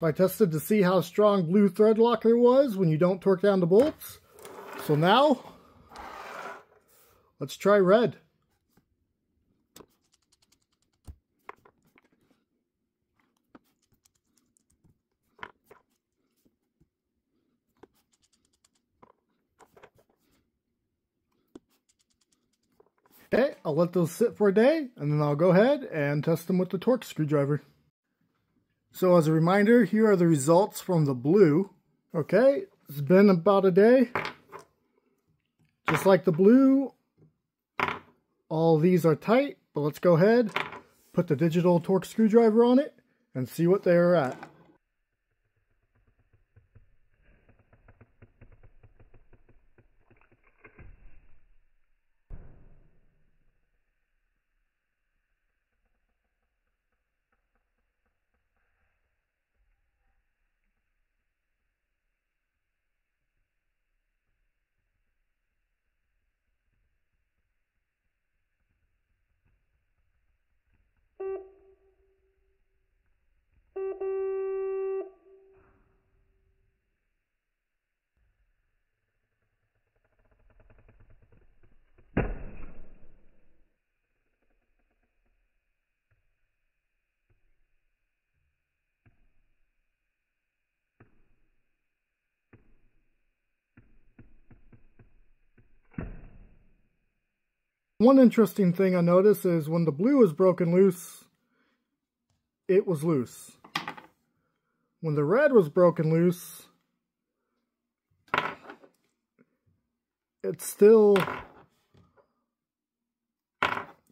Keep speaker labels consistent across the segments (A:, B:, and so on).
A: I tested to see how strong blue thread locker was when you don't torque down the bolts. So now, let's try red. Okay, I'll let those sit for a day, and then I'll go ahead and test them with the torque screwdriver. So as a reminder, here are the results from the blue. Okay, it's been about a day. Just like the blue, all these are tight, but let's go ahead, put the digital torque screwdriver on it, and see what they are at. One interesting thing I noticed is when the blue was broken loose, it was loose. When the red was broken loose, it still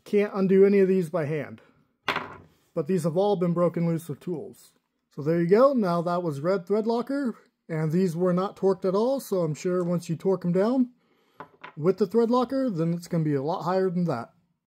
A: can't undo any of these by hand. But these have all been broken loose with tools. So there you go. Now that was red thread locker. And these were not torqued at all. So I'm sure once you torque them down, with the thread locker, then it's going to be a lot higher than that.